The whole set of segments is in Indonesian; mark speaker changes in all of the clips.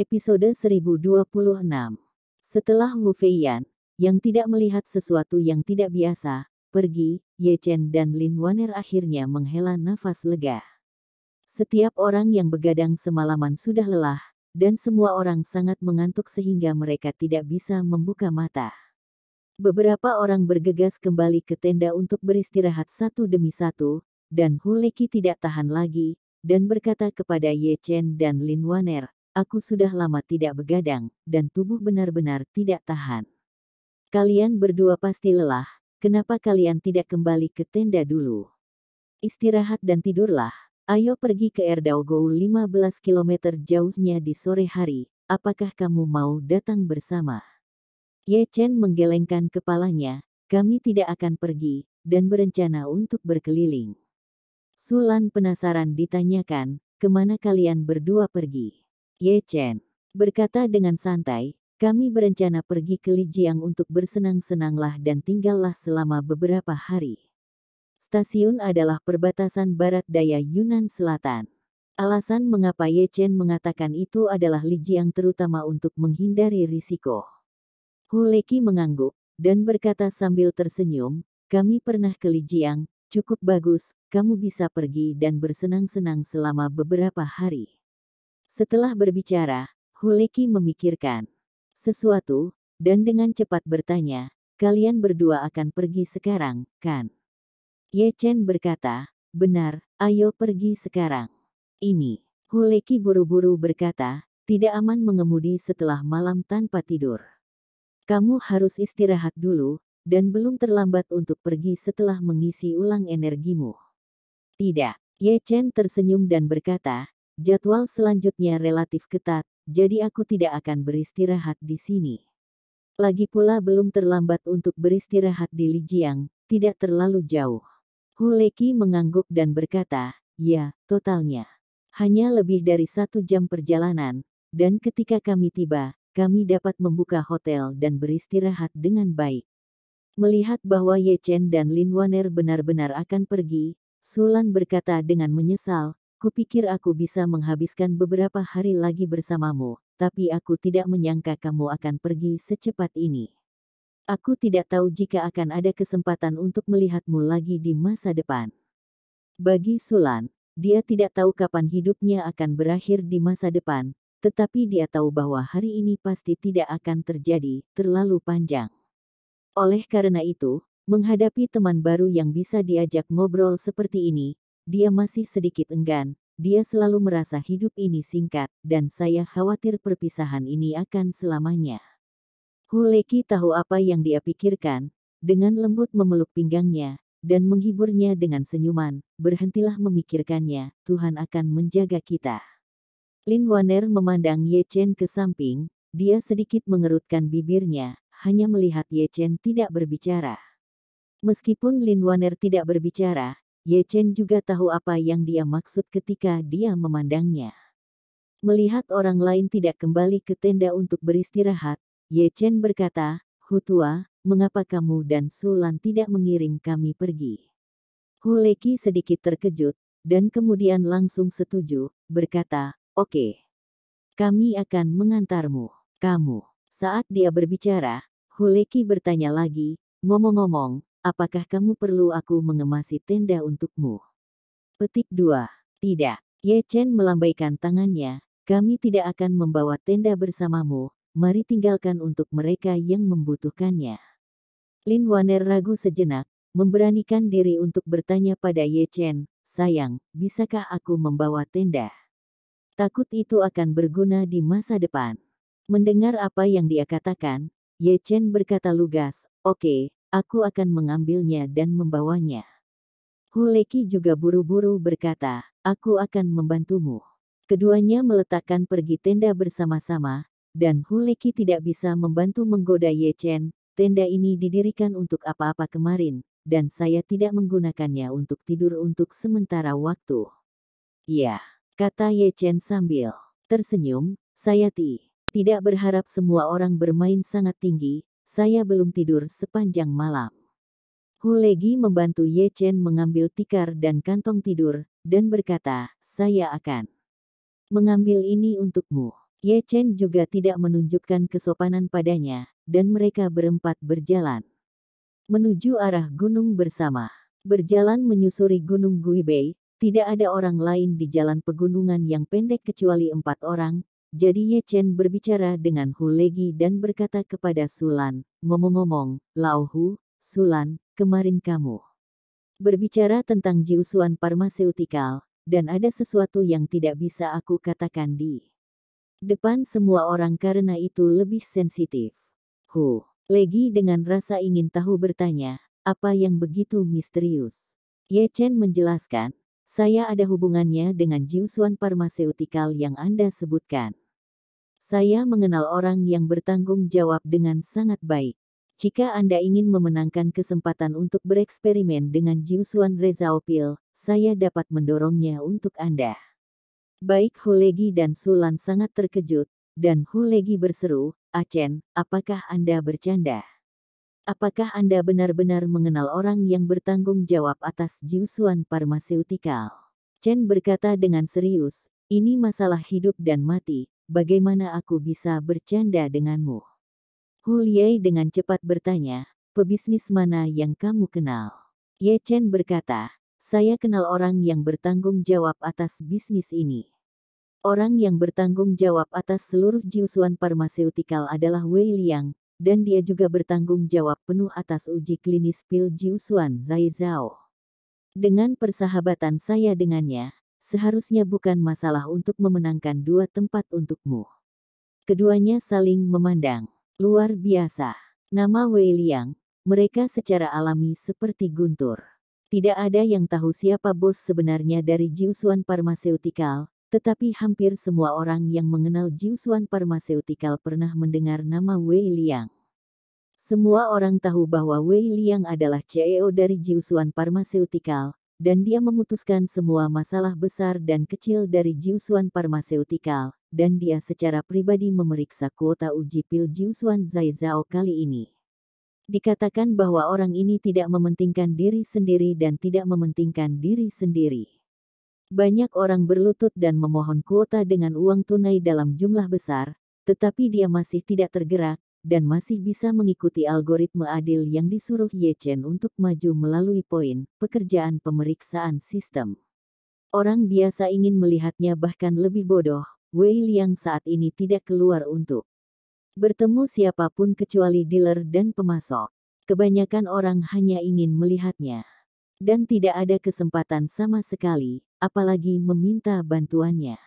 Speaker 1: Episode 1026 Setelah Wu Feiyan, yang tidak melihat sesuatu yang tidak biasa, pergi, Ye Chen dan Lin Waner akhirnya menghela nafas lega. Setiap orang yang begadang semalaman sudah lelah, dan semua orang sangat mengantuk sehingga mereka tidak bisa membuka mata. Beberapa orang bergegas kembali ke tenda untuk beristirahat satu demi satu, dan Hu Leki tidak tahan lagi, dan berkata kepada Ye Chen dan Lin Waner, Aku sudah lama tidak begadang, dan tubuh benar-benar tidak tahan. Kalian berdua pasti lelah, kenapa kalian tidak kembali ke tenda dulu? Istirahat dan tidurlah. Ayo pergi ke Erdaogo 15 km jauhnya di sore hari, apakah kamu mau datang bersama? Ye Chen menggelengkan kepalanya, kami tidak akan pergi, dan berencana untuk berkeliling. Sulan penasaran ditanyakan, ke mana kalian berdua pergi? Ye Chen berkata dengan santai, kami berencana pergi ke Lijiang untuk bersenang-senanglah dan tinggallah selama beberapa hari. Stasiun adalah perbatasan barat daya Yunan Selatan. Alasan mengapa Ye Chen mengatakan itu adalah Lijiang terutama untuk menghindari risiko. Hu Leki mengangguk, dan berkata sambil tersenyum, kami pernah ke Lijiang, cukup bagus, kamu bisa pergi dan bersenang-senang selama beberapa hari. Setelah berbicara, Huleki memikirkan sesuatu, dan dengan cepat bertanya, kalian berdua akan pergi sekarang, kan? Ye Chen berkata, benar, ayo pergi sekarang. Ini, Huleki buru-buru berkata, tidak aman mengemudi setelah malam tanpa tidur. Kamu harus istirahat dulu, dan belum terlambat untuk pergi setelah mengisi ulang energimu. Tidak, Ye Chen tersenyum dan berkata, Jadwal selanjutnya relatif ketat, jadi aku tidak akan beristirahat di sini. Lagi pula belum terlambat untuk beristirahat di Lijiang, tidak terlalu jauh. Hu Leki mengangguk dan berkata, ya, totalnya. Hanya lebih dari satu jam perjalanan, dan ketika kami tiba, kami dapat membuka hotel dan beristirahat dengan baik. Melihat bahwa Ye Chen dan Lin Waner benar-benar akan pergi, Sulan berkata dengan menyesal, Kupikir aku bisa menghabiskan beberapa hari lagi bersamamu, tapi aku tidak menyangka kamu akan pergi secepat ini. Aku tidak tahu jika akan ada kesempatan untuk melihatmu lagi di masa depan. Bagi Sulan, dia tidak tahu kapan hidupnya akan berakhir di masa depan, tetapi dia tahu bahwa hari ini pasti tidak akan terjadi terlalu panjang. Oleh karena itu, menghadapi teman baru yang bisa diajak ngobrol seperti ini, dia masih sedikit enggan, dia selalu merasa hidup ini singkat, dan saya khawatir perpisahan ini akan selamanya. Huleki tahu apa yang dia pikirkan, dengan lembut memeluk pinggangnya, dan menghiburnya dengan senyuman, berhentilah memikirkannya, Tuhan akan menjaga kita. Lin Waner memandang Ye Chen ke samping, dia sedikit mengerutkan bibirnya, hanya melihat Ye Chen tidak berbicara. Meskipun Lin Waner tidak berbicara, Ye Chen juga tahu apa yang dia maksud ketika dia memandangnya. Melihat orang lain tidak kembali ke tenda untuk beristirahat, Ye Chen berkata, Hutua, mengapa kamu dan Sulan tidak mengirim kami pergi? Hu Leki sedikit terkejut, dan kemudian langsung setuju, berkata, oke. Okay. Kami akan mengantarmu. Kamu. Saat dia berbicara, Huleki bertanya lagi, ngomong-ngomong, Apakah kamu perlu aku mengemasi tenda untukmu? Petik 2. Tidak. Ye Chen melambaikan tangannya. Kami tidak akan membawa tenda bersamamu. Mari tinggalkan untuk mereka yang membutuhkannya. Lin Waner ragu sejenak, memberanikan diri untuk bertanya pada Ye Chen, sayang, bisakah aku membawa tenda? Takut itu akan berguna di masa depan. Mendengar apa yang dia katakan, Ye Chen berkata lugas, oke, okay, Aku akan mengambilnya dan membawanya. Huleki juga buru-buru berkata, aku akan membantumu. Keduanya meletakkan pergi tenda bersama-sama, dan Huleki tidak bisa membantu menggoda Ye Chen. Tenda ini didirikan untuk apa-apa kemarin, dan saya tidak menggunakannya untuk tidur untuk sementara waktu. Ya, kata Ye Chen sambil tersenyum, saya ti tidak berharap semua orang bermain sangat tinggi, saya belum tidur sepanjang malam. Hu Legi membantu Ye Chen mengambil tikar dan kantong tidur, dan berkata, saya akan mengambil ini untukmu. Ye Chen juga tidak menunjukkan kesopanan padanya, dan mereka berempat berjalan menuju arah gunung bersama. Berjalan menyusuri Gunung Guibei, tidak ada orang lain di jalan pegunungan yang pendek kecuali empat orang, jadi Ye Chen berbicara dengan Hu Legi dan berkata kepada Sulan, ngomong-ngomong, Lao Hu, Sulan, kemarin kamu berbicara tentang jiusuan farmaseutikal, dan ada sesuatu yang tidak bisa aku katakan di depan semua orang karena itu lebih sensitif. Hu Legi dengan rasa ingin tahu bertanya, apa yang begitu misterius? Ye Chen menjelaskan, saya ada hubungannya dengan jiusuan farmaseutikal yang Anda sebutkan. Saya mengenal orang yang bertanggung jawab dengan sangat baik. Jika Anda ingin memenangkan kesempatan untuk bereksperimen dengan jiusuan rezaopil, saya dapat mendorongnya untuk Anda. Baik Hulegi dan Sulan sangat terkejut, dan Hulegi berseru, Achen, apakah Anda bercanda? Apakah Anda benar-benar mengenal orang yang bertanggung jawab atas jiusuan farmaseutikal? Chen berkata dengan serius, ini masalah hidup dan mati, bagaimana aku bisa bercanda denganmu? Huliei dengan cepat bertanya, pebisnis mana yang kamu kenal? Ye Chen berkata, saya kenal orang yang bertanggung jawab atas bisnis ini. Orang yang bertanggung jawab atas seluruh jiusuan farmaseutikal adalah Wei Liang, dan dia juga bertanggung jawab penuh atas uji klinis pil jiusuan Zai Zhao. Dengan persahabatan saya dengannya, seharusnya bukan masalah untuk memenangkan dua tempat untukmu. Keduanya saling memandang. Luar biasa. Nama Wei Liang, mereka secara alami seperti guntur. Tidak ada yang tahu siapa bos sebenarnya dari Jiusuan Farmaseutikal, tetapi hampir semua orang yang mengenal Jiusuan Farmaseutikal pernah mendengar nama Wei Liang. Semua orang tahu bahwa Wei Liang adalah CEO dari Jiusuan Farmaseutikal, dan dia memutuskan semua masalah besar dan kecil dari Jiusuan Farmaseutikal, dan dia secara pribadi memeriksa kuota uji pil Jiusuan Zaizao kali ini. Dikatakan bahwa orang ini tidak mementingkan diri sendiri dan tidak mementingkan diri sendiri. Banyak orang berlutut dan memohon kuota dengan uang tunai dalam jumlah besar, tetapi dia masih tidak tergerak, dan masih bisa mengikuti algoritma adil yang disuruh Ye Chen untuk maju melalui poin pekerjaan pemeriksaan sistem. Orang biasa ingin melihatnya bahkan lebih bodoh, Wei Liang saat ini tidak keluar untuk bertemu siapa pun kecuali dealer dan pemasok. Kebanyakan orang hanya ingin melihatnya. Dan tidak ada kesempatan sama sekali, apalagi meminta bantuannya.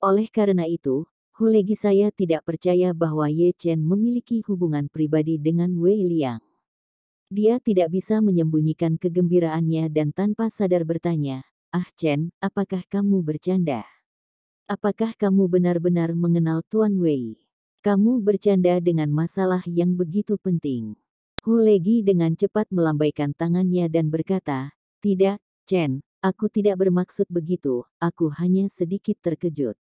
Speaker 1: Oleh karena itu, Hulegi saya tidak percaya bahwa Ye Chen memiliki hubungan pribadi dengan Wei Liang. Dia tidak bisa menyembunyikan kegembiraannya dan tanpa sadar bertanya, Ah Chen, apakah kamu bercanda? Apakah kamu benar-benar mengenal Tuan Wei? Kamu bercanda dengan masalah yang begitu penting. Hulegi dengan cepat melambaikan tangannya dan berkata, Tidak, Chen, aku tidak bermaksud begitu, aku hanya sedikit terkejut.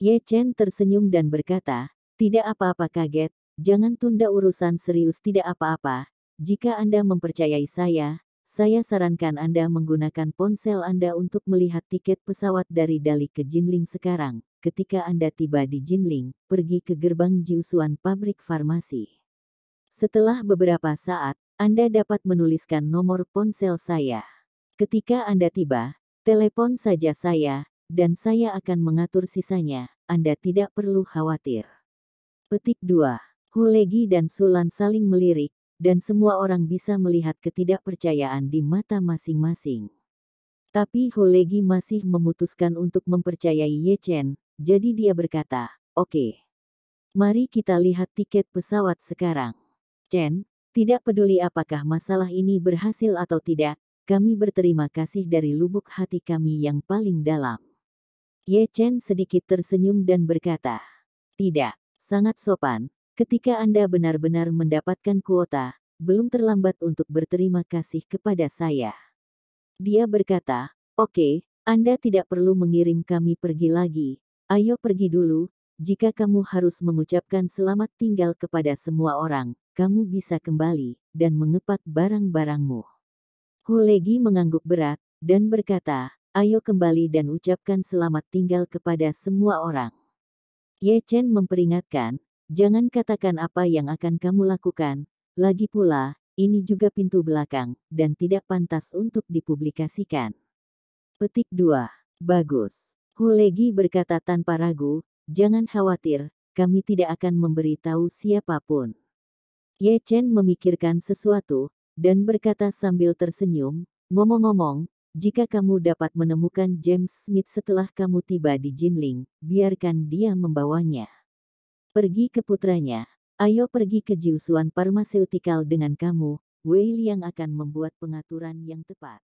Speaker 1: Ye Chen tersenyum dan berkata, tidak apa-apa kaget, jangan tunda urusan serius tidak apa-apa. Jika Anda mempercayai saya, saya sarankan Anda menggunakan ponsel Anda untuk melihat tiket pesawat dari Dali ke Jinling sekarang. Ketika Anda tiba di Jinling, pergi ke gerbang Jiusuan pabrik farmasi. Setelah beberapa saat, Anda dapat menuliskan nomor ponsel saya. Ketika Anda tiba, telepon saja saya, dan saya akan mengatur sisanya, Anda tidak perlu khawatir. Petik 2. Hulegi dan Sulan saling melirik, dan semua orang bisa melihat ketidakpercayaan di mata masing-masing. Tapi Hulegi masih memutuskan untuk mempercayai Ye Chen, jadi dia berkata, Oke. Okay. Mari kita lihat tiket pesawat sekarang. Chen, tidak peduli apakah masalah ini berhasil atau tidak, kami berterima kasih dari lubuk hati kami yang paling dalam. Ye Chen sedikit tersenyum dan berkata, Tidak, sangat sopan, ketika Anda benar-benar mendapatkan kuota, belum terlambat untuk berterima kasih kepada saya. Dia berkata, Oke, Anda tidak perlu mengirim kami pergi lagi, ayo pergi dulu, jika kamu harus mengucapkan selamat tinggal kepada semua orang, kamu bisa kembali, dan mengepak barang-barangmu. Hulegi mengangguk berat, dan berkata, Ayo kembali dan ucapkan selamat tinggal kepada semua orang. Ye Chen memperingatkan, jangan katakan apa yang akan kamu lakukan, lagi pula, ini juga pintu belakang, dan tidak pantas untuk dipublikasikan. Petik 2. Bagus. Hulegi berkata tanpa ragu, jangan khawatir, kami tidak akan memberitahu siapa pun. Ye Chen memikirkan sesuatu, dan berkata sambil tersenyum, ngomong-ngomong, jika kamu dapat menemukan James Smith setelah kamu tiba di Jinling, biarkan dia membawanya. Pergi ke putranya. Ayo pergi ke Jiusuan Pharmaceutical dengan kamu, Wei Liang akan membuat pengaturan yang tepat.